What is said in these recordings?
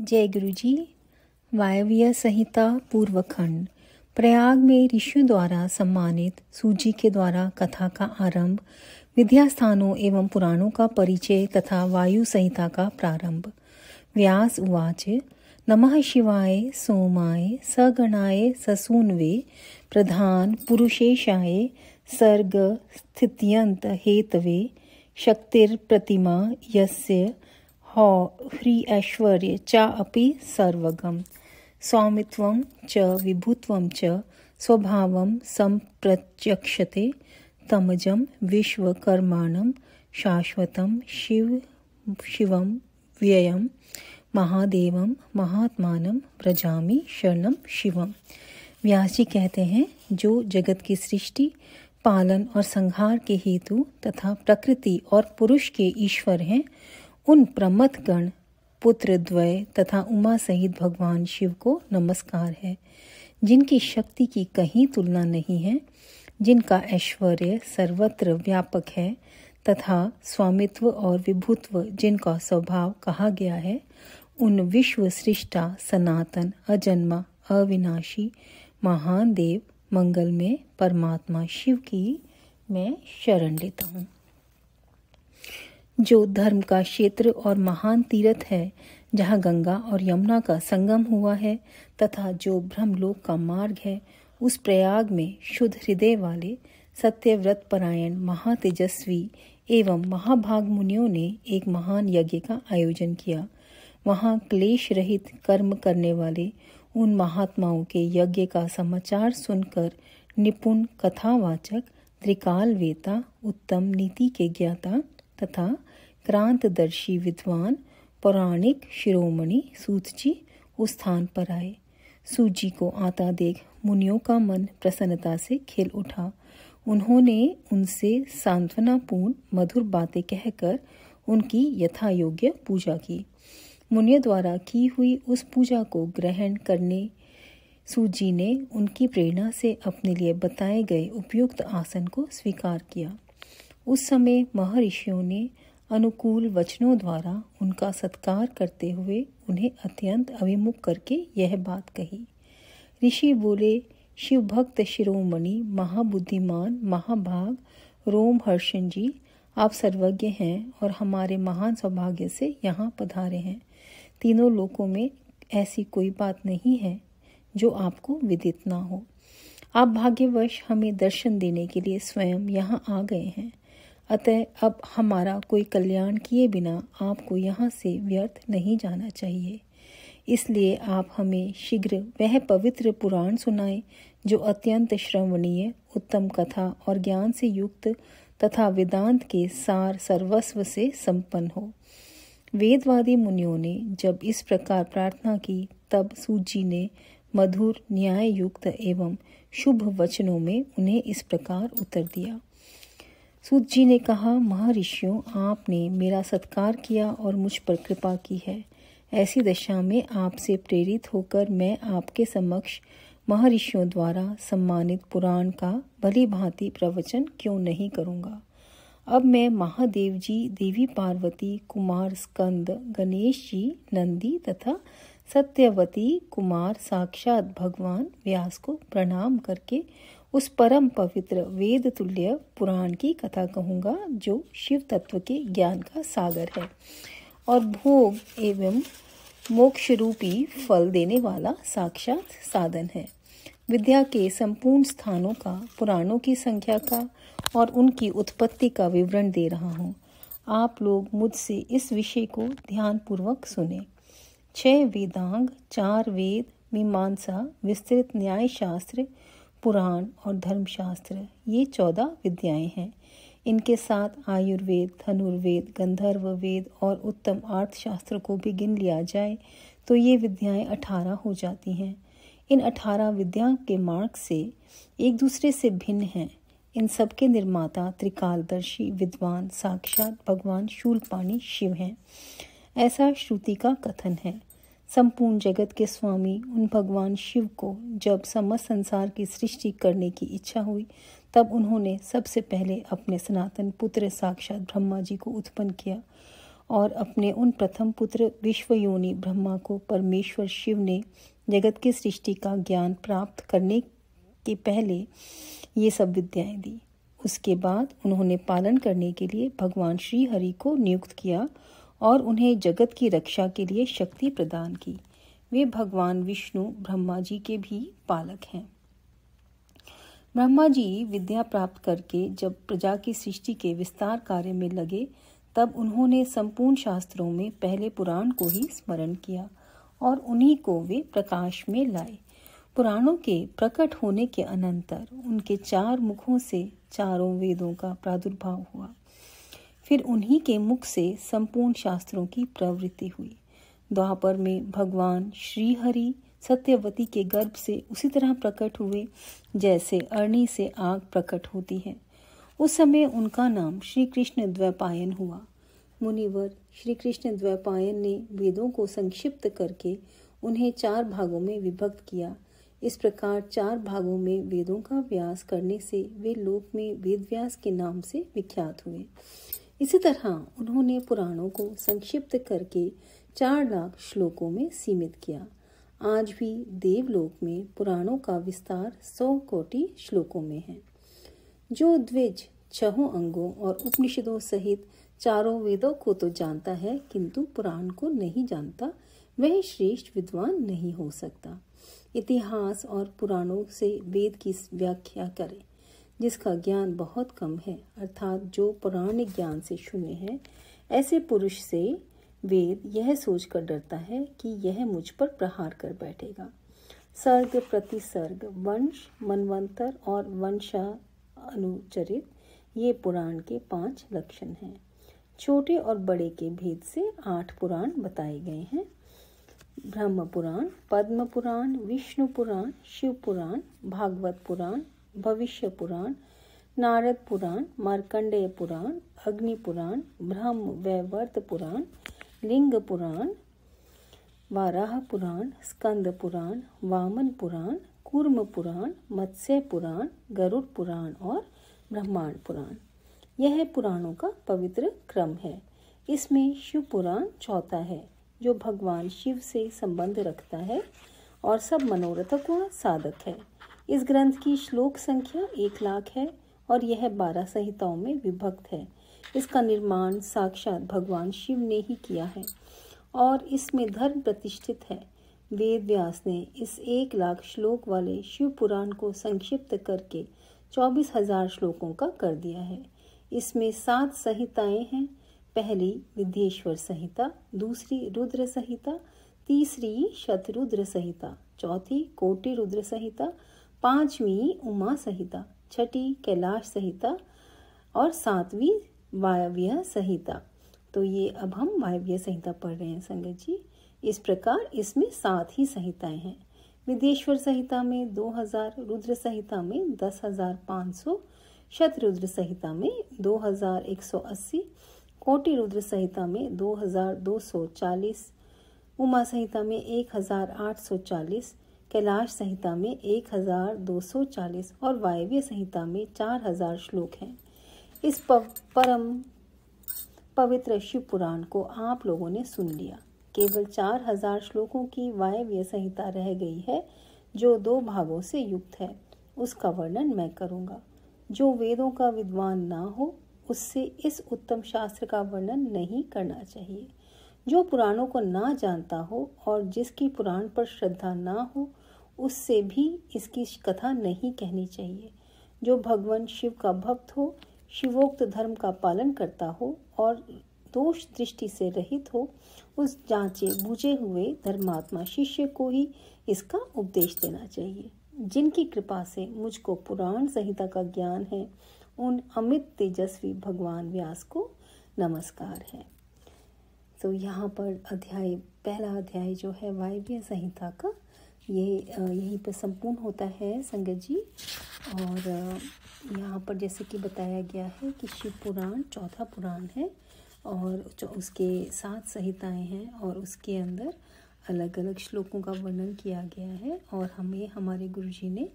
जय गुरु जी वायव्य संहिता पूर्व खंड प्रयाग में ऋषियों द्वारा सम्मानित, सूजी के द्वारा कथा का आरंभ विद्या स्थानों एवं पुराणों का परिचय तथा वायु संहिता का प्रारंभ। व्यास उवाच, नमः शिवाय, सोमाय, सगणाय, ससूनवे, प्रधान पुरुषेशाय, सर्ग स्थित्यंत हेतवे शक्तिर्प्रतिमा यस्य ह्री ऐश्वर्य च अपि सर्वगम। स्वामित्वं च विभुत्वं च स्वभावं सम्प्रत्यक्षते तमजं विश्वकर्माणं शाश्वतं शिव, शिवं व्ययं, महादेवं महात्मानं व्रजामि शरणम शिवम। व्यास जी कहते हैं, जो जगत की सृष्टि, पालन और संहार के हेतु तथा प्रकृति और पुरुष के ईश्वर हैं उन प्रमथ गण पुत्र द्वय तथा उमा सहित भगवान शिव को नमस्कार है, जिनकी शक्ति की कहीं तुलना नहीं है, जिनका ऐश्वर्य सर्वत्र व्यापक है तथा स्वामित्व और विभुत्व जिनका स्वभाव कहा गया है, उन विश्व सृष्टा सनातन, अजन्मा, अविनाशी, महान देव मंगल में परमात्मा शिव की मैं शरण लेता हूँ। जो धर्म का क्षेत्र और महान तीर्थ है, जहाँ गंगा और यमुना का संगम हुआ है, तथा जो ब्रह्मलोक का मार्ग है, उस प्रयाग में शुद्ध हृदय वाले सत्यव्रत परायण महातेजस्वी एवं महाभाग मुनियों ने एक महान यज्ञ का आयोजन किया। वहाँ क्लेश रहित कर्म करने वाले उन महात्माओं के यज्ञ का समाचार सुनकर निपुण कथावाचक त्रिकाल वेता उत्तम नीति के ज्ञाता तथा क्रांतदर्शी विद्वान पौराणिक शिरोमणि सूत जी उस स्थान पर आए। सूजी को आता देख मुनियों का मन प्रसन्नता से खिल उठा। उन्होंने उनसे सांत्वनापूर्ण, मधुर बातें कहकर उनकी यथा योग्य पूजा की। मुनियों द्वारा की हुई उस पूजा को ग्रहण करने सूजी ने उनकी प्रेरणा से अपने लिए बताए गए उपयुक्त आसन को स्वीकार किया। उस समय महर्षियों ने अनुकूल वचनों द्वारा उनका सत्कार करते हुए उन्हें अत्यंत अभिमुख करके यह बात कही। ऋषि बोले शिव भक्त शिरोमणि, महाबुद्धिमान, महाभाग, रोम हर्षण जी, आप सर्वज्ञ हैं और हमारे महान सौभाग्य से यहाँ पधारे हैं। तीनों लोकों में ऐसी कोई बात नहीं है जो आपको विदित ना हो। आप भाग्यवश हमें दर्शन देने के लिए स्वयं यहाँ आ गए हैं। अतः अब हमारा कोई कल्याण किए बिना आपको यहाँ से व्यर्थ नहीं जाना चाहिए। इसलिए आप हमें शीघ्र वह पवित्र पुराण सुनाएँ, जो अत्यंत श्रवणीय, उत्तम कथा और ज्ञान से युक्त तथा वेदांत के सार सर्वस्व से संपन्न हो। वेदवादी मुनियों ने जब इस प्रकार प्रार्थना की, तब सूजी ने मधुर न्याय युक्त एवं शुभ वचनों में उन्हें इस प्रकार उत्तर दिया। सूत जी ने कहा, महर्षियों, आपने मेरा सत्कार किया और मुझ पर कृपा की है। ऐसी दशा में आपसे प्रेरित होकर मैं आपके समक्ष महर्षियों द्वारा सम्मानित पुराण का भली भांति प्रवचन क्यों नहीं करूँगा? अब मैं महादेव जी, देवी पार्वती, कुमार स्कंद, गणेश जी, नंदी तथा सत्यवती कुमार साक्षात भगवान व्यास को प्रणाम करके उस परम पवित्र वेद तुल्य पुराण की कथा कहूँगा, जो शिव तत्व के ज्ञान का सागर है। और भोग एवं मोक्ष रूपी फल देने वाला साक्षात साधन है। विद्या के संपूर्ण स्थानों का, पुराणों की संख्या का और उनकी उत्पत्ति का विवरण दे रहा हूँ। आप लोग मुझसे इस विषय को ध्यानपूर्वक सुने। छह वेदांग, चार वेद, मीमांसा, विस्तृत न्याय शास्त्र पुराण और धर्मशास्त्र, ये चौदह विद्याएँ हैं। इनके साथ आयुर्वेद, धनुर्वेद, गंधर्व वेद और उत्तम अर्थशास्त्र को भी गिन लिया जाए तो ये विद्याएँ अठारह हो जाती हैं। इन अठारह विद्या के मार्ग से एक दूसरे से भिन्न हैं। इन सब के निर्माता त्रिकालदर्शी, विद्वान, साक्षात भगवान शूलपाणी शिव हैं। ऐसा श्रुति का कथन है। संपूर्ण जगत के स्वामी उन भगवान शिव को जब समस्त संसार की सृष्टि करने की इच्छा हुई, तब उन्होंने सबसे पहले अपने सनातन पुत्र साक्षात ब्रह्मा जी को उत्पन्न किया और अपने उन प्रथम पुत्र विश्वयोनि ब्रह्मा को परमेश्वर शिव ने जगत की सृष्टि का ज्ञान प्राप्त करने के पहले ये सब विद्याएँ दी। उसके बाद उन्होंने पालन करने के लिए भगवान श्री हरि को नियुक्त किया और उन्हें जगत की रक्षा के लिए शक्ति प्रदान की। वे भगवान विष्णु, ब्रह्मा जी के भी पालक हैं। ब्रह्मा जी विद्या प्राप्त करके जब प्रजा की सृष्टि के विस्तार कार्य में लगे, तब उन्होंने संपूर्ण शास्त्रों में पहले पुराण को ही स्मरण किया और उन्हीं को वे प्रकाश में लाए। पुराणों के प्रकट होने के अनंतर उनके चार मुखों से चारों वेदों का प्रादुर्भाव हुआ। फिर उन्हीं के मुख से संपूर्ण शास्त्रों की प्रवृत्ति हुई। द्वापर में भगवान श्री हरि सत्यवती के गर्भ से उसी तरह प्रकट हुए, जैसे अरणी से आग प्रकट होती है। उस समय उनका नाम श्री कृष्ण द्वैपायन हुआ। मुनिवर श्री कृष्ण द्वैपायन ने वेदों को संक्षिप्त करके उन्हें चार भागों में विभक्त किया। इस प्रकार चार भागों में वेदों का व्यास करने से वे लोक में वेद व्यास के नाम से विख्यात हुए। इसी तरह उन्होंने पुराणों को संक्षिप्त करके चार लाख श्लोकों में सीमित किया। आज भी देवलोक में पुराणों का विस्तार सौ कोटि श्लोकों में है। जो द्विज, छहों अंगों और उपनिषदों सहित चारों वेदों को तो जानता है, किंतु पुराण को नहीं जानता, वह श्रेष्ठ विद्वान नहीं हो सकता। इतिहास और पुराणों से वेद की व्याख्या करें। जिसका ज्ञान बहुत कम है, अर्थात जो पौराणिक ज्ञान से शून्य है, ऐसे पुरुष से वेद यह सोचकर डरता है कि यह मुझ पर प्रहार कर बैठेगा। सर्ग प्रति सर्ग, वंश, मनवंतर और वंशा अनुचरित ये पुराण के पाँच लक्षण हैं। छोटे और बड़े के भेद से आठ पुराण बताए गए हैं। ब्रह्म पुराण, पद्म पुराण, विष्णु पुराण, शिव पुराण, भागवत पुराण भविष्य पुराण, नारद पुराण, मार्कंडेय पुराण, अग्नि पुराण, ब्रह्म वैवर्त पुराण, लिंग पुराण, वाराह पुराण, स्कंद पुराण, वामन पुराण, कूर्म पुराण, मत्स्य पुराण, गरुड़ पुराण और ब्रह्मांड पुराण। यह पुराणों का पवित्र क्रम है। इसमें शिव पुराण चौथा है, जो भगवान शिव से संबंध रखता है और सब मनोरथों का साधक है। इस ग्रंथ की श्लोक संख्या एक लाख है और यह बारह संहिताओं में विभक्त है। इसका निर्माण साक्षात भगवान शिव ने ही किया है और इसमें धर्म प्रतिष्ठित है। वेद व्यास ने इस एक लाख श्लोक वाले शिव पुराण को संक्षिप्त करके चौबीस हज़ार श्लोकों का कर दिया है। इसमें सात संहिताएँ हैं। पहली विद्येश्वर संहिता, दूसरी रुद्र संहिता, तीसरी शतरुद्र संहिता, चौथी कोटि रुद्र संहिता पांचवी उमा संहिता, छठी कैलाश संहिता और सातवीं वायव्य संहिता। तो ये अब हम वायव्य संहिता पढ़ रहे हैं संगत जी। इस प्रकार इसमें सात ही संहिताएँ हैं। विदेश्वर संहिता में 2000 रुद्र संहिता में दस हज़ार पाँच सौ, शतरुद्र संहिता में 2180 कोटि रुद्र संहिता में 2240 उमा संहिता में 1840 कैलाश संहिता में 1240 और वायव्य संहिता में 4000 श्लोक हैं। इस पव, परम पवित्र शिव पुराण को आप लोगों ने सुन लिया। केवल 4000 श्लोकों की वायव्य संहिता रह गई है, जो दो भागों से युक्त है। उसका वर्णन मैं करूँगा। जो वेदों का विद्वान ना हो, उससे इस उत्तम शास्त्र का वर्णन नहीं करना चाहिए। जो पुराणों को ना जानता हो और जिसकी पुराण पर श्रद्धा ना हो, उससे भी इसकी कथा नहीं कहनी चाहिए। जो भगवान शिव का भक्त हो, शिवोक्त धर्म का पालन करता हो और दोष दृष्टि से रहित हो, उस जांचे बुझे हुए धर्मात्मा शिष्य को ही इसका उपदेश देना चाहिए। जिनकी कृपा से मुझको पुराण संहिता का ज्ञान है, उन अमित तेजस्वी भगवान व्यास को नमस्कार है। तो यहाँ पर अध्याय, पहला अध्याय जो है वायव्य संहिता का, ये यहीं पर संपूर्ण होता है संगत जी। और यहाँ पर जैसे कि बताया गया है कि शिव पुराण, चौथा पुराण है और उसके सात संहिताएँ हैं और उसके अंदर अलग अलग श्लोकों का वर्णन किया गया है और हमें, हमारे गुरु जी ने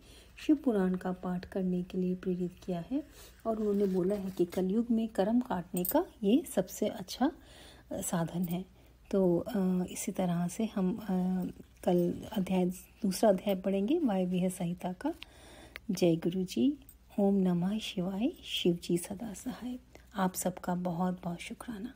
शिव पुराण का पाठ करने के लिए प्रेरित किया है। और उन्होंने बोला है कि कलयुग में कर्म काटने का ये सबसे अच्छा साधन है। तो इसी तरह से हम कल अध्याय, दूसरा अध्याय पढ़ेंगे, वायव्य संहिता का। जय गुरु जी ओम नमः शिवाय शिव जी सदा सहाय। आप सबका बहुत बहुत शुक्राना।